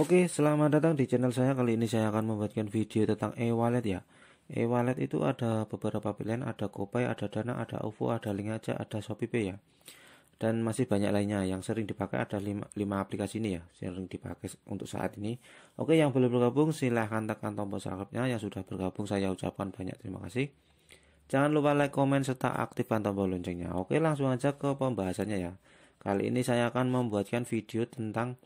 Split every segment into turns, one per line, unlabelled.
Oke, selamat datang di channel saya. Kali ini saya akan membuatkan video tentang e-wallet ya. E-wallet itu ada beberapa pilihan, ada GoPay, ada Dana, ada OVO, ada Link aja, ada ShopeePay ya. Dan masih banyak lainnya yang sering dipakai ada 5, 5 aplikasi ini ya, sering dipakai untuk saat ini. Oke, yang belum bergabung silahkan tekan tombol subscribe-nya. Yang sudah bergabung saya ucapkan banyak terima kasih. Jangan lupa like, komen, serta aktifkan tombol loncengnya. Oke, langsung aja ke pembahasannya ya. Kali ini saya akan membuatkan video tentang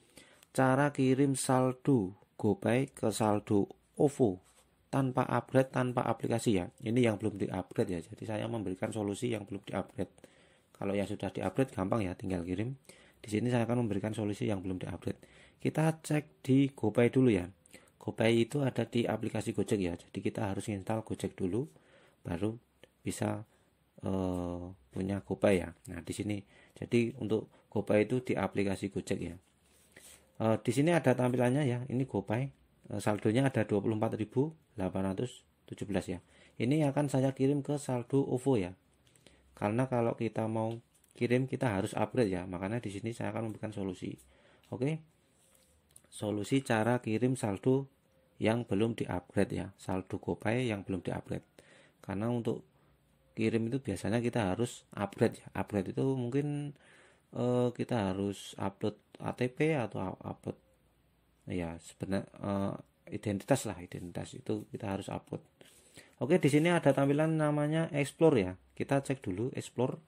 cara kirim saldo GoPay ke saldo OVO tanpa upgrade tanpa aplikasi ya. Ini yang belum diupgrade ya. Jadi saya memberikan solusi yang belum diupgrade. Kalau yang sudah diupgrade gampang ya tinggal kirim. Di sini saya akan memberikan solusi yang belum diupgrade. Kita cek di GoPay dulu ya. GoPay itu ada di aplikasi Gojek ya. Jadi kita harus install Gojek dulu baru bisa uh, punya GoPay ya. Nah di sini. Jadi untuk GoPay itu di aplikasi Gojek ya Uh, di sini ada tampilannya ya. Ini GoPay. Uh, saldonya ada 24.817 ya. Ini akan saya kirim ke saldo OVO ya. Karena kalau kita mau kirim kita harus upgrade ya. Makanya di sini saya akan memberikan solusi. Oke. Solusi cara kirim saldo yang belum diupgrade ya. Saldo GoPay yang belum diupgrade. Karena untuk kirim itu biasanya kita harus upgrade ya. Upgrade itu mungkin uh, kita harus upload ATP atau upload. Ya sebenarnya uh, identitas lah identitas itu kita harus upload. Oke di sini ada tampilan namanya explore ya. Kita cek dulu explore.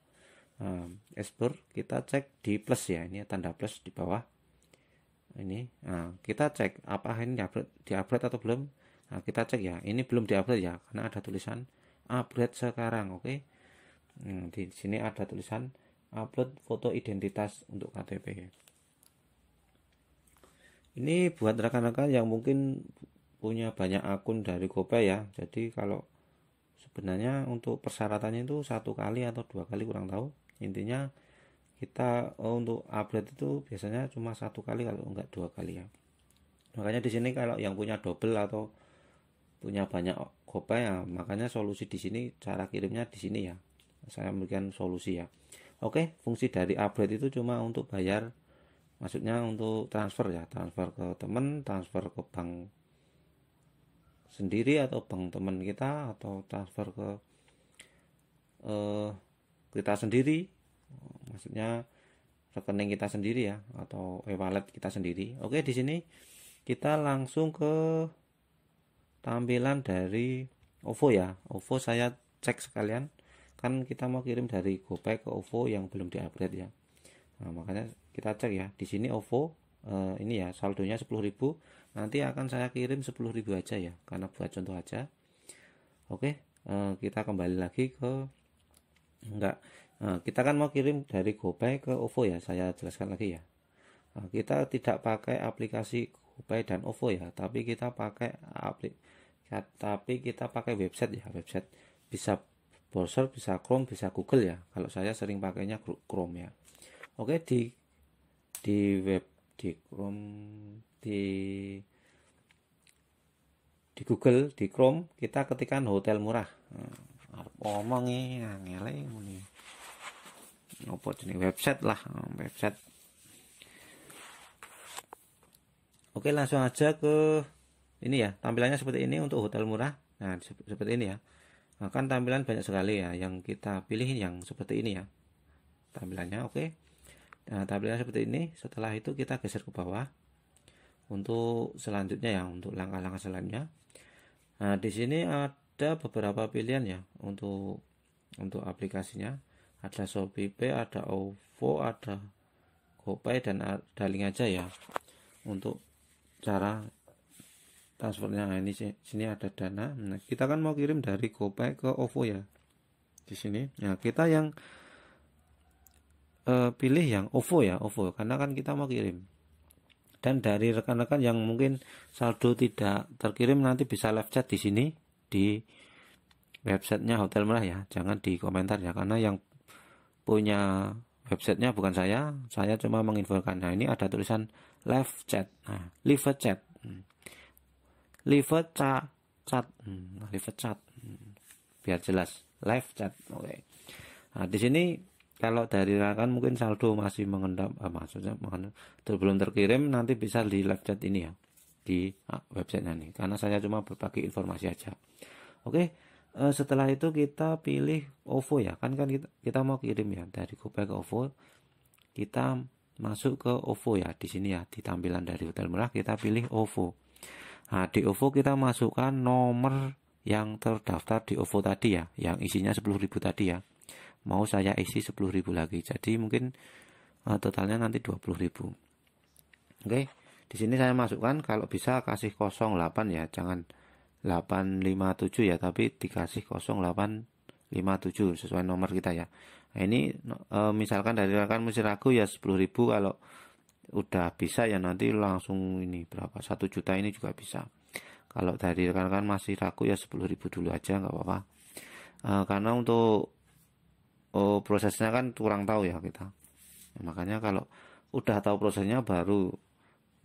Uh, explore kita cek di plus ya. Ini tanda plus di bawah. Ini nah, kita cek apa ini upgrade di upgrade atau belum. Nah, kita cek ya. Ini belum di upgrade ya karena ada tulisan upgrade sekarang oke? Hmm, di sini ada tulisan upload foto identitas untuk KTP ini buat rekan-rekan yang mungkin punya banyak akun dari GoPay ya. Jadi kalau sebenarnya untuk persyaratannya itu satu kali atau dua kali kurang tahu. Intinya kita oh, untuk upgrade itu biasanya cuma satu kali kalau enggak dua kali ya. Makanya di sini kalau yang punya double atau punya banyak GoPay ya makanya solusi di sini cara kirimnya di sini ya. Saya memberikan solusi ya. Oke fungsi dari upgrade itu cuma untuk bayar maksudnya untuk transfer ya transfer ke teman transfer ke bank sendiri atau bank teman kita atau transfer ke uh, kita sendiri. Maksudnya rekening kita sendiri ya atau e-wallet kita sendiri. Oke di sini kita langsung ke tampilan dari OVO ya. OVO saya cek sekalian. Kan kita mau kirim dari GoPay ke OVO yang belum diupgrade ya. Nah, makanya kita cek ya. Di sini OVO uh, ini ya saldonya 10.000 nanti akan saya kirim 10.000 aja ya karena buat contoh aja. Oke uh, kita kembali lagi ke enggak. Uh, kita kan mau kirim dari GoPay ke OVO ya saya jelaskan lagi ya. Uh, kita tidak pakai aplikasi GoPay dan OVO ya tapi kita pakai aplik tapi kita pakai website ya website. Bisa browser bisa Chrome bisa Google ya kalau saya sering pakainya Chrome ya. Oke di di web di Chrome di di Google di Chrome kita ketikkan hotel murah. Nah, ngomong nih ngele ini. Ngopo jenis website lah website. Oke langsung aja ke ini ya tampilannya seperti ini untuk hotel murah. Nah seperti ini ya. Nah, kan tampilan banyak sekali ya yang kita pilih yang seperti ini ya. Tampilannya oke Nah, tampilannya seperti ini. Setelah itu kita geser ke bawah untuk selanjutnya ya, untuk langkah-langkah selanjutnya. Nah, di sini ada beberapa pilihan ya untuk untuk aplikasinya. Ada ShopeePay, ada OVO, ada GoPay dan ada link aja ya untuk cara transfernya. Nah, ini sini ada dana. Nah, kita kan mau kirim dari GoPay ke OVO ya. Di sini. Nah, kita yang uh, pilih yang OVO ya OVO. Karena kan kita mau kirim. Dan dari rekan-rekan yang mungkin saldo tidak terkirim nanti bisa live chat di sini di websitenya Hotel Merah ya. Jangan di komentar ya karena yang punya websitenya bukan saya. Saya cuma menginfokan. Nah ini ada tulisan live chat. Nah live chat. Hmm. live chat chat. Hmm. live chat. Hmm. biar jelas. Live chat. Oke. Okay. nah di sini kalau dari rekan mungkin saldo masih mengendap eh, maksudnya belum terkirim nanti bisa di live chat ini ya di ah, website ini karena saya cuma berbagi informasi aja. Oke eh, setelah itu kita pilih OVO ya. Kan kan kita, kita mau kirim ya. Dari Gopay ke OVO kita masuk ke OVO ya. Di sini ya di tampilan dari hotel murah kita pilih OVO. Nah di OVO kita masukkan nomor yang terdaftar di OVO tadi ya yang isinya 10.000 tadi ya mau saya isi 10.000 lagi. Jadi mungkin uh, totalnya nanti 20.000 oke di sini saya masukkan kalau bisa kasih 08 ya. Jangan 857 ya tapi dikasih 0857 sesuai nomor kita ya. Nah, ini e, misalkan dari rekan mesti ragu ya 10.000 kalau udah bisa ya nanti langsung ini berapa? Satu juta ini juga bisa. Kalau dari rekan-rekan masih ragu ya 10.000 dulu aja nggak apa-apa. E, karena untuk oh, prosesnya kan kurang tahu ya kita. Ya, makanya kalau udah tahu prosesnya baru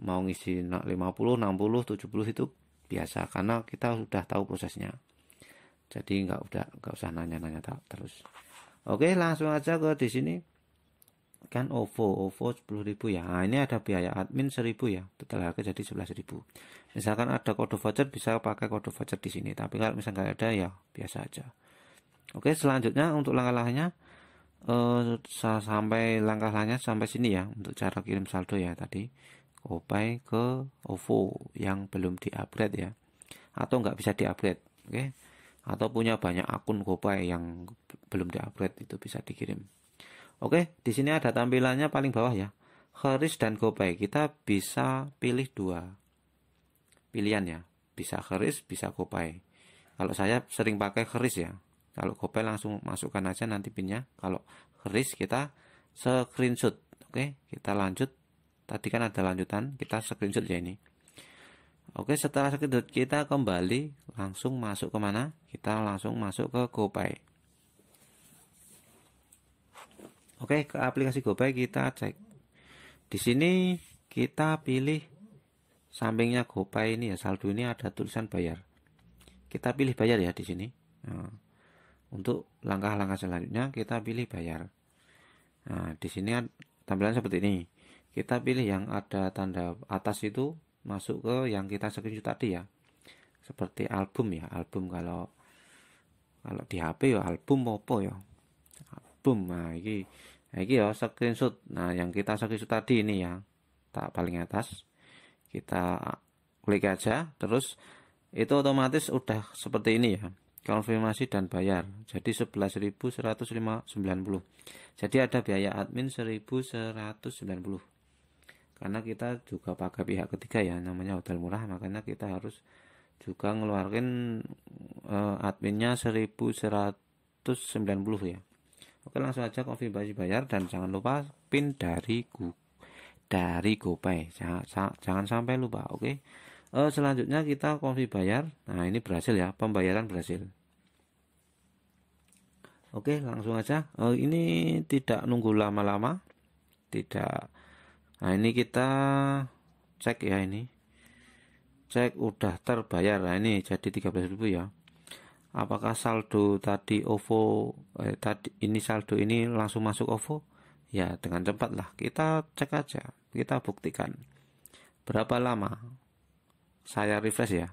mau ngisi 50 60 70 itu biasa karena kita sudah tahu prosesnya. Jadi nggak udah nggak usah nanya-nanya terus. Oke langsung aja ke di sini. Kan OVO OVO 10.000 ya. Nah, ini ada biaya admin 1000 ya. Total harga jadi 11.000 misalkan ada kode voucher bisa pakai kode voucher di sini. Tapi kalau misalkan nggak ada ya biasa aja. Oke, selanjutnya untuk langkah-langkahnya eh, sampai langkah-langkahnya sampai sini ya untuk cara kirim saldo ya tadi. Gopay ke OVO yang belum di-upgrade ya. Atau nggak bisa di-upgrade, oke. Atau punya banyak akun Gopay yang belum di-upgrade itu bisa dikirim. Oke, di sini ada tampilannya paling bawah ya. Keris dan Gopay. Kita bisa pilih dua pilihan ya. Bisa Keris, bisa Gopay. Kalau saya sering pakai Keris ya kalau GoPay langsung masukkan aja nanti pinnya. Kalau keris kita screenshot oke? Kita lanjut. Tadi kan ada lanjutan kita screenshot ya ini. Oke setelah screenshot kita kembali langsung masuk ke mana? Kita langsung masuk ke GoPay. Oke ke aplikasi GoPay kita cek. Di sini kita pilih sampingnya GoPay ini ya. Saldo ini ada tulisan bayar. Kita pilih bayar ya di sini untuk langkah-langkah selanjutnya kita pilih bayar. Nah, di sini tampilan seperti ini. Kita pilih yang ada tanda atas itu masuk ke yang kita screenshot tadi ya. Seperti album ya, album kalau kalau di HP ya album apa ya? Album. Nah, ini nah, ini ya screenshot. Nah, yang kita screenshot tadi ini ya. Tak paling atas. Kita klik aja terus itu otomatis udah seperti ini ya konfirmasi dan bayar. Jadi 11.190 jadi ada biaya admin 1.190 karena kita juga pakai pihak ketiga ya namanya hotel murah makanya kita harus juga ngeluarin uh, adminnya 1.190 ya. Oke langsung aja konfirmasi bayar dan jangan lupa pin dari Google dari GoPay. Jangan, jangan sampai lupa oke? okay? Uh, selanjutnya kita konfi bayar. Nah ini berhasil ya pembayaran berhasil. Oke langsung aja. Uh, ini tidak nunggu lama-lama. Tidak. Nah ini kita cek ya ini. Cek udah terbayar. Nah ini jadi 13.000 ya. Apakah saldo tadi OVO eh, tadi ini saldo ini langsung masuk OVO? Ya dengan cepat lah. Kita cek aja. Kita buktikan. Berapa lama saya refresh ya.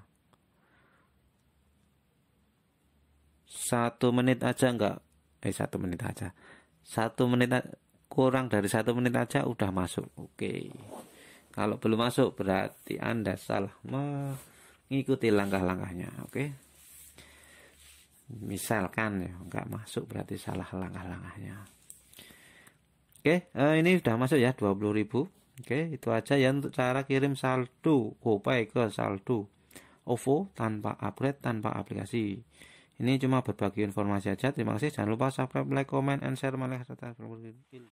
Satu menit aja enggak? Eh satu menit aja. Satu menit kurang dari satu menit aja udah masuk. Oke. Kalau belum masuk berarti anda salah mengikuti langkah-langkahnya. Oke. Misalkan ya enggak masuk berarti salah langkah-langkahnya. Oke eh, ini udah masuk ya 20.000 Oke, itu aja ya untuk cara kirim saldo GoPay ke saldo OVO tanpa upgrade, tanpa aplikasi. Ini cuma berbagi informasi aja. Terima kasih. Jangan lupa subscribe, like, comment, and share. Malah